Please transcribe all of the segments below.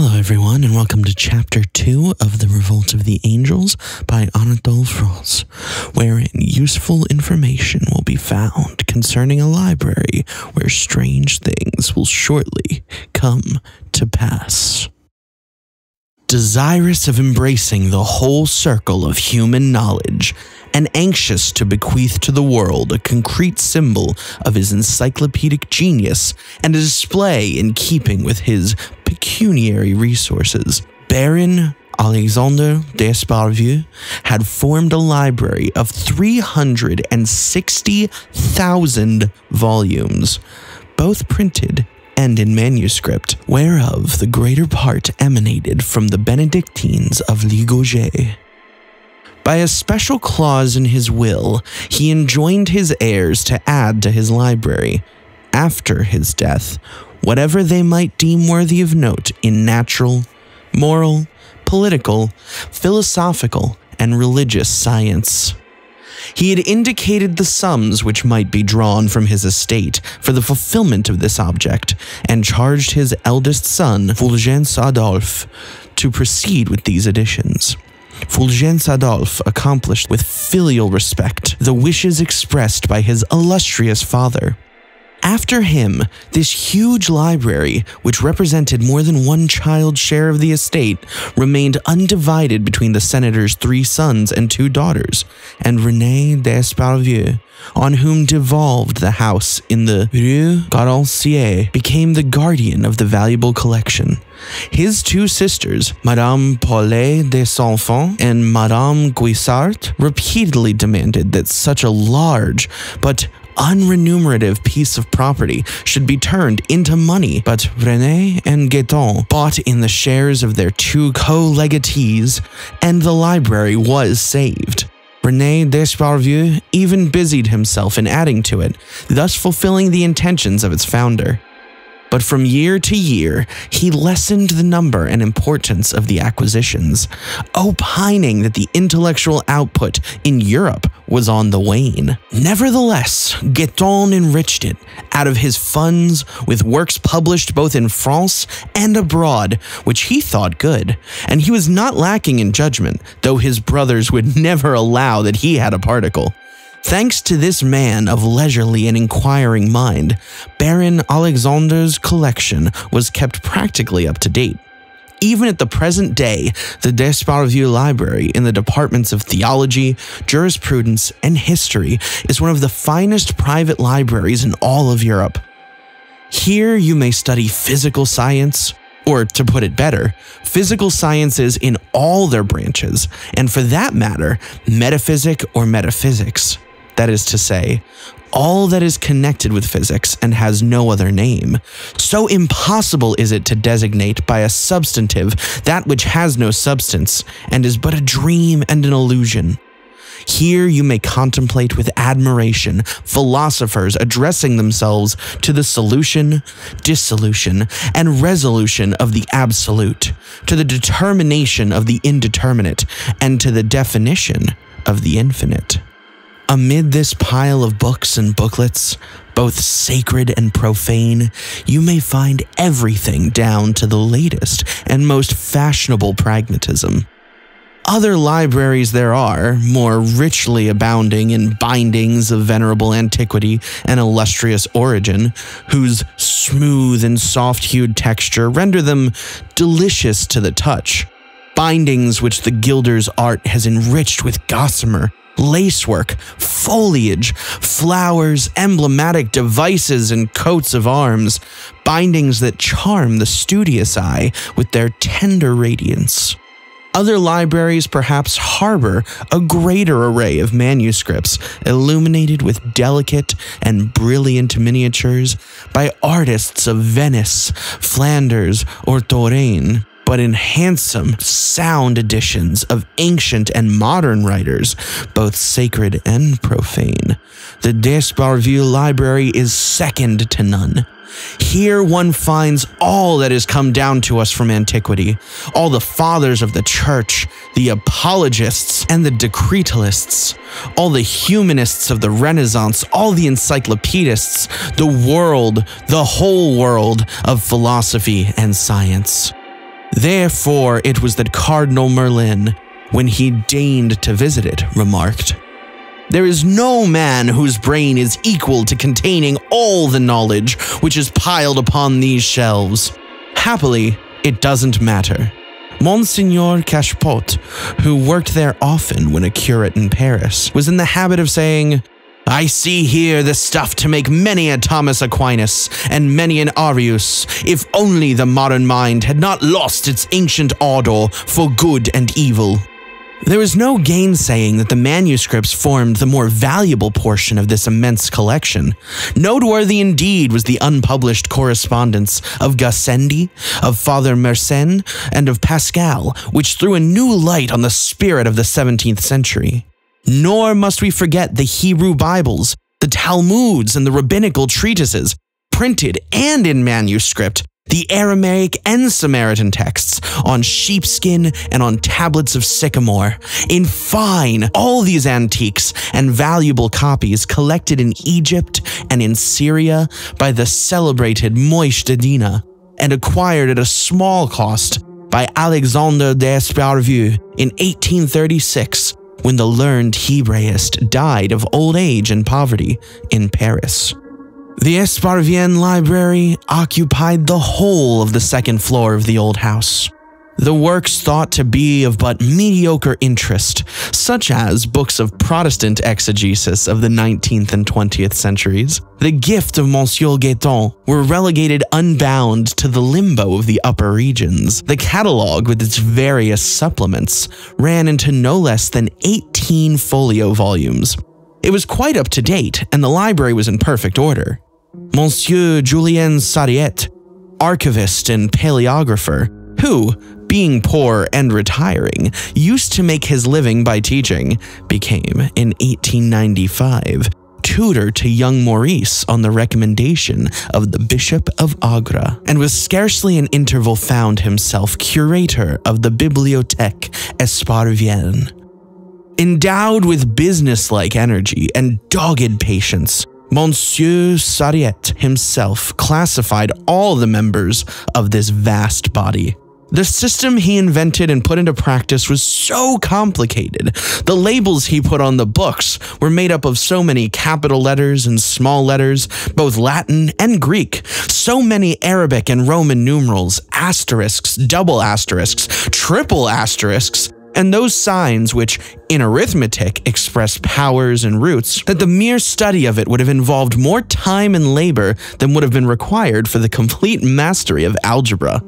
Hello, everyone, and welcome to Chapter 2 of The Revolt of the Angels by Anatole France, wherein useful information will be found concerning a library where strange things will shortly come to pass. Desirous of embracing the whole circle of human knowledge, and anxious to bequeath to the world a concrete symbol of his encyclopedic genius and a display in keeping with his pecuniary resources, Baron Alexandre d'Esparvieu had formed a library of 360,000 volumes, both printed and in manuscript, whereof the greater part emanated from the Benedictines of Ligugé. By a special clause in his will, he enjoined his heirs to add to his library, after his death, whatever they might deem worthy of note in natural, moral, political, philosophical, and religious science. He had indicated the sums which might be drawn from his estate for the fulfillment of this object, and charged his eldest son, Fulgence Adolphe, to proceed with these additions. Fulgence Adolphe accomplished with filial respect the wishes expressed by his illustrious father. After him, this huge library, which represented more than one child's share of the estate, remained undivided between the senator's three sons and two daughters, and René d'Esparvieu, on whom devolved the house in the Rue Garancier, became the guardian of the valuable collection. His two sisters, Madame Paulet de Saint-Fond and Madame Guissart, repeatedly demanded that such a large but unremunerative piece of property should be turned into money, but René and Gaétan bought in the shares of their two co-legatees, and the library was saved. René d'Esparvieu even busied himself in adding to it, thus fulfilling the intentions of its founder. But from year to year, he lessened the number and importance of the acquisitions, opining that the intellectual output in Europe was on the wane. Nevertheless, Gaétan enriched it out of his funds with works published both in France and abroad, which he thought good, and he was not lacking in judgment, though his brothers would never allow that he had a particle. Thanks to this man of leisurely and inquiring mind, Baron Alexander's collection was kept practically up to date. Even at the present day, the d'Esparvieu Library in the departments of theology, jurisprudence, and history is one of the finest private libraries in all of Europe. Here you may study physical science, or to put it better, physical sciences in all their branches, and for that matter, metaphysic or metaphysics. That is to say, all that is connected with physics and has no other name. So impossible is it to designate by a substantive that which has no substance and is but a dream and an illusion. Here you may contemplate with admiration philosophers addressing themselves to the solution, dissolution, and resolution of the absolute, to the determination of the indeterminate, and to the definition of the infinite. Amid this pile of books and booklets, both sacred and profane, you may find everything down to the latest and most fashionable pragmatism. Other libraries there are, more richly abounding in bindings of venerable antiquity and illustrious origin, whose smooth and soft hued texture render them delicious to the touch. Bindings which the gilder's art has enriched with gossamer, lacework, foliage, flowers, emblematic devices, and coats of arms, bindings that charm the studious eye with their tender radiance. Other libraries perhaps harbor a greater array of manuscripts illuminated with delicate and brilliant miniatures by artists of Venice, Flanders, or Touraine but in handsome, sound editions of ancient and modern writers, both sacred and profane. The d'Esparvieu Library is second to none. Here one finds all that has come down to us from antiquity, all the fathers of the church, the apologists and the decretalists, all the humanists of the Renaissance, all the encyclopedists, the world, the whole world of philosophy and science. Therefore, it was that Cardinal Merlin, when he deigned to visit it, remarked, There is no man whose brain is equal to containing all the knowledge which is piled upon these shelves. Happily, it doesn't matter. Monsignor Cachepot, who worked there often when a curate in Paris, was in the habit of saying, I see here the stuff to make many a Thomas Aquinas and many an Arius, if only the modern mind had not lost its ancient ardor for good and evil. There is no gainsaying that the manuscripts formed the more valuable portion of this immense collection. Noteworthy indeed was the unpublished correspondence of Gassendi, of Father Mersenne, and of Pascal, which threw a new light on the spirit of the 17th century. Nor must we forget the Hebrew Bibles, the Talmuds, and the rabbinical treatises, printed and in manuscript, the Aramaic and Samaritan texts on sheepskin and on tablets of sycamore. In fine, all these antiques and valuable copies collected in Egypt and in Syria by the celebrated Moïse Dedina and acquired at a small cost by Alexandre d'Esparvieu in 1836 when the learned Hebraist died of old age and poverty in Paris. The Esparvienne Library occupied the whole of the second floor of the old house. The works thought to be of but mediocre interest, such as books of Protestant exegesis of the 19th and 20th centuries, the gift of Monsieur Gaétan, were relegated unbound to the limbo of the upper regions. The catalogue, with its various supplements, ran into no less than 18 folio volumes. It was quite up to date, and the library was in perfect order. Monsieur Julien Sariette, archivist and paleographer, who, being poor and retiring, used to make his living by teaching, became, in 1895, tutor to young Maurice on the recommendation of the Bishop of Agra, and with scarcely an interval found himself curator of the Bibliothèque Esparvienne. Endowed with businesslike energy and dogged patience, Monsieur Sariette himself classified all the members of this vast body the system he invented and put into practice was so complicated. The labels he put on the books were made up of so many capital letters and small letters, both Latin and Greek, so many Arabic and Roman numerals, asterisks, double asterisks, triple asterisks, and those signs which, in arithmetic, express powers and roots, that the mere study of it would have involved more time and labor than would have been required for the complete mastery of algebra.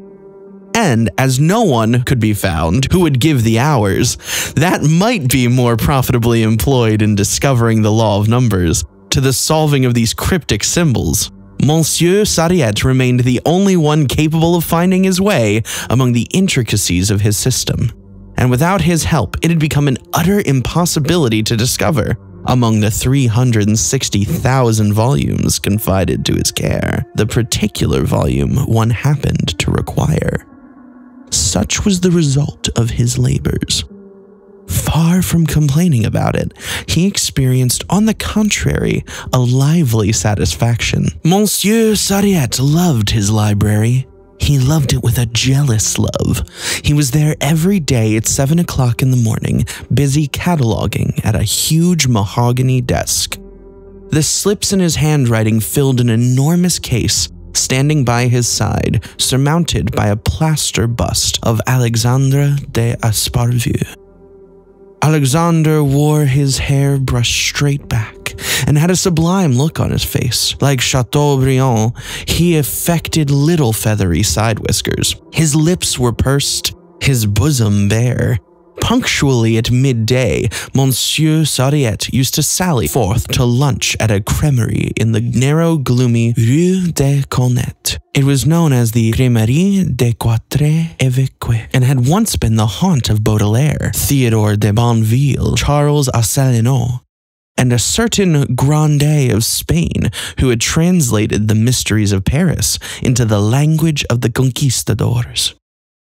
And as no one could be found who would give the hours, that might be more profitably employed in discovering the law of numbers to the solving of these cryptic symbols. Monsieur Sariette remained the only one capable of finding his way among the intricacies of his system. And without his help, it had become an utter impossibility to discover among the 360,000 volumes confided to his care, the particular volume one happened to require. Such was the result of his labors. Far from complaining about it, he experienced, on the contrary, a lively satisfaction. Monsieur Sariette loved his library. He loved it with a jealous love. He was there every day at 7 o'clock in the morning, busy cataloging at a huge mahogany desk. The slips in his handwriting filled an enormous case standing by his side, surmounted by a plaster bust of Alexandre de Esparvieu. Alexander wore his hair brushed straight back and had a sublime look on his face. Like Chateaubriand, he affected little feathery side whiskers. His lips were pursed, his bosom bare, Punctually at midday, Monsieur Sariette used to sally forth to lunch at a cremerie in the narrow, gloomy Rue des Canettes. It was known as the Cremerie des Quatre Évêques and had once been the haunt of Baudelaire, Theodore de Banville, Charles Asselineau, and a certain Grande of Spain who had translated the mysteries of Paris into the language of the conquistadors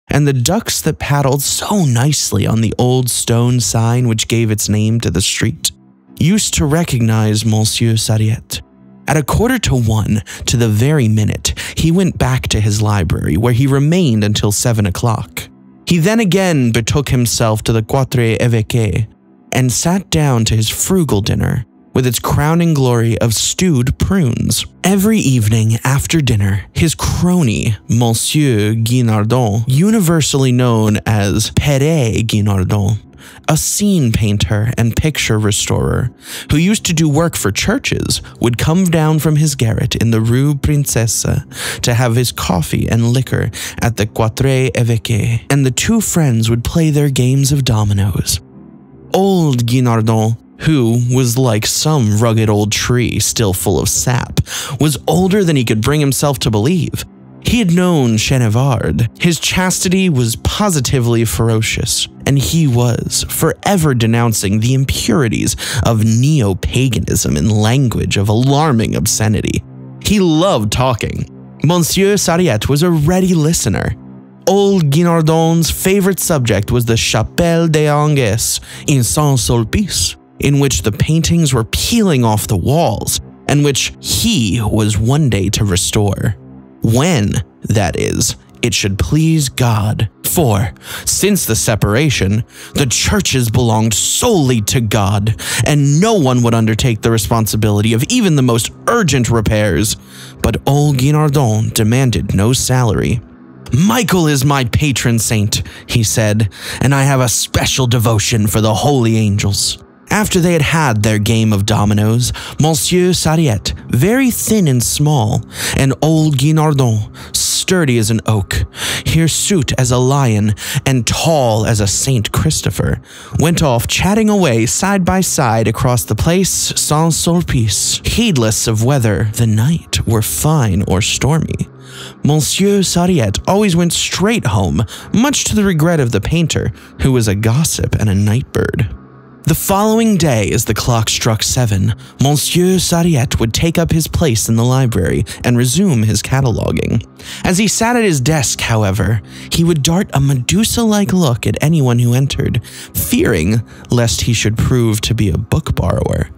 and the ducks that paddled so nicely on the old stone sign which gave its name to the street used to recognize Monsieur Sariette. At a quarter to one, to the very minute, he went back to his library where he remained until seven o'clock. He then again betook himself to the Quatre Évêques and sat down to his frugal dinner with its crowning glory of stewed prunes. Every evening after dinner, his crony, Monsieur Guinardon, universally known as Pere Guinardon, a scene painter and picture restorer who used to do work for churches, would come down from his garret in the Rue Princesse to have his coffee and liquor at the Quatre Évêques, and the two friends would play their games of dominoes. Old Guinardon who was like some rugged old tree still full of sap, was older than he could bring himself to believe. He had known Chenavard. His chastity was positively ferocious, and he was forever denouncing the impurities of neo paganism in language of alarming obscenity. He loved talking. Monsieur Sariette was a ready listener. Old Guinardon's favorite subject was the Chapelle des Anges in Saint Sulpice, in which the paintings were peeling off the walls, and which he was one day to restore when, that is, it should please God. For, since the separation, the churches belonged solely to God, and no one would undertake the responsibility of even the most urgent repairs. But old Guinardon demanded no salary. Michael is my patron saint, he said, and I have a special devotion for the holy angels. After they had had their game of dominoes, Monsieur Sariette, very thin and small, and old Guinardon, sturdy as an oak, hirsute as a lion, and tall as a Saint Christopher, went off chatting away side by side across the place Saint Sulpice, heedless of whether the night were fine or stormy. Monsieur Sariette always went straight home, much to the regret of the painter, who was a gossip and a nightbird. The following day, as the clock struck seven, Monsieur Sariette would take up his place in the library and resume his cataloging. As he sat at his desk, however, he would dart a Medusa like look at anyone who entered, fearing lest he should prove to be a book borrower.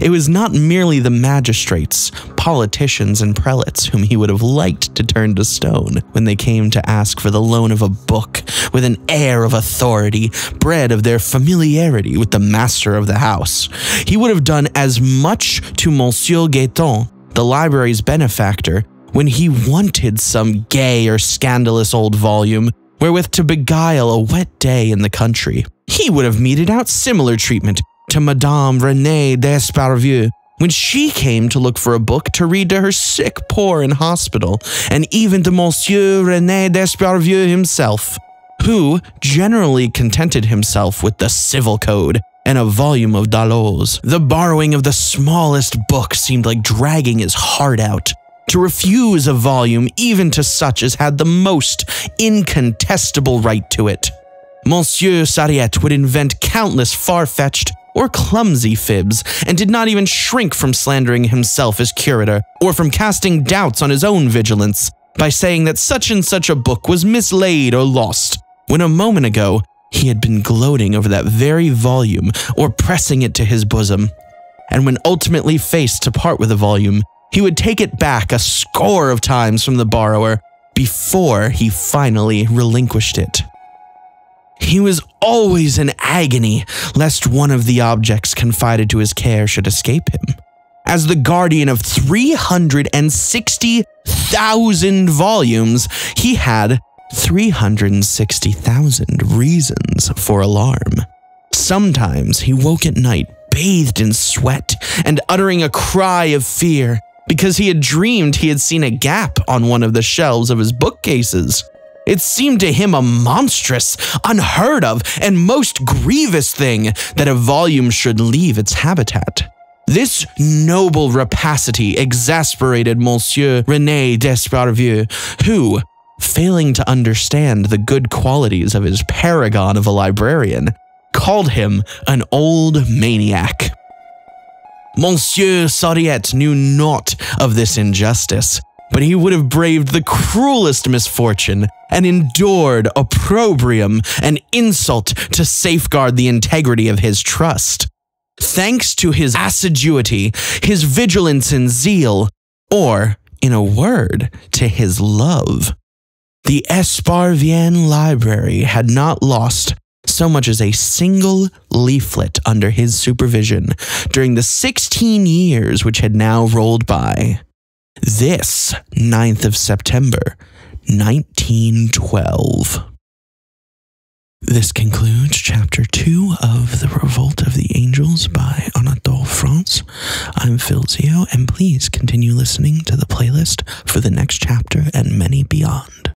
It was not merely the magistrates, politicians, and prelates whom he would have liked to turn to stone when they came to ask for the loan of a book with an air of authority bred of their familiarity with the master of the house. He would have done as much to Monsieur Gaétan, the library's benefactor, when he wanted some gay or scandalous old volume wherewith to beguile a wet day in the country. He would have meted out similar treatment to Madame Renée d'Esparvieu when she came to look for a book to read to her sick poor in hospital, and even to Monsieur René d'Esparvieu himself, who generally contented himself with the civil code and a volume of Dalloz. The borrowing of the smallest book seemed like dragging his heart out. To refuse a volume even to such as had the most incontestable right to it. Monsieur Sariette would invent countless far-fetched or clumsy fibs, and did not even shrink from slandering himself as curator, or from casting doubts on his own vigilance, by saying that such and such a book was mislaid or lost, when a moment ago he had been gloating over that very volume or pressing it to his bosom. And when ultimately faced to part with a volume, he would take it back a score of times from the borrower before he finally relinquished it. He was always in agony lest one of the objects confided to his care should escape him. As the guardian of 360,000 volumes, he had 360,000 reasons for alarm. Sometimes he woke at night bathed in sweat and uttering a cry of fear because he had dreamed he had seen a gap on one of the shelves of his bookcases. It seemed to him a monstrous, unheard of, and most grievous thing that a volume should leave its habitat. This noble rapacity exasperated Monsieur René d'Esparvieu, who, failing to understand the good qualities of his paragon of a librarian, called him an old maniac. Monsieur Sariette knew naught of this injustice, but he would have braved the cruelest misfortune and endured opprobrium and insult to safeguard the integrity of his trust. thanks to his assiduity, his vigilance and zeal, or, in a word, to his love. The Esparvienne Library had not lost so much as a single leaflet under his supervision during the 16 years which had now rolled by. This 9th of September, 1912. This concludes chapter two of The Revolt of the Angels by Anatole France. I'm Phil Zeo, and please continue listening to the playlist for the next chapter and many beyond.